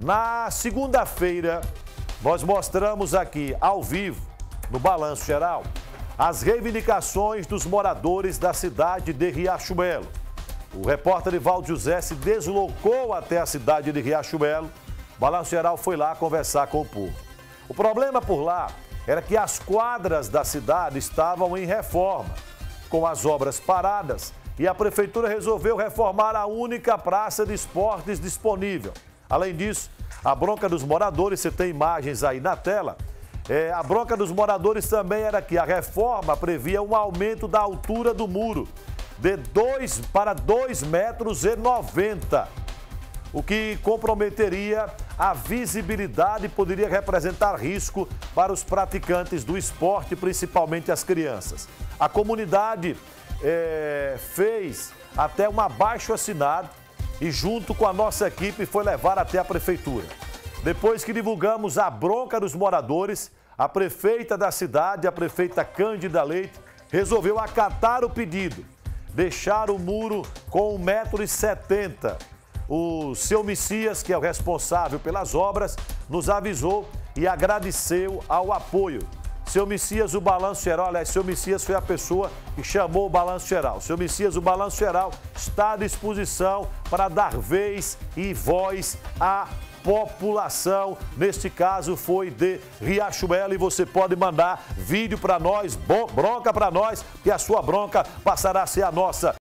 Na segunda-feira, nós mostramos aqui, ao vivo, no Balanço Geral, as reivindicações dos moradores da cidade de Riachuelo. O repórter Ivaldo José se deslocou até a cidade de Riachuelo. O Balanço Geral foi lá conversar com o povo. O problema por lá era que as quadras da cidade estavam em reforma, com as obras paradas, e a prefeitura resolveu reformar a única praça de esportes disponível. Além disso, a bronca dos moradores, você tem imagens aí na tela, é, a bronca dos moradores também era que a reforma previa um aumento da altura do muro de 2 para 2 metros e 90, o que comprometeria a visibilidade e poderia representar risco para os praticantes do esporte, principalmente as crianças. A comunidade é, fez até um abaixo assinado e junto com a nossa equipe foi levar até a prefeitura. Depois que divulgamos a bronca dos moradores, a prefeita da cidade, a prefeita Cândida Leite, resolveu acatar o pedido, deixar o muro com 1,70m. O seu Messias, que é o responsável pelas obras, nos avisou e agradeceu ao apoio seu Messias, o Balanço Geral, aliás, seu Messias foi a pessoa que chamou o Balanço Geral. Seu Messias, o Balanço Geral está à disposição para dar vez e voz à população. Neste caso foi de Riachuelo e você pode mandar vídeo para nós, bronca para nós, que a sua bronca passará a ser a nossa.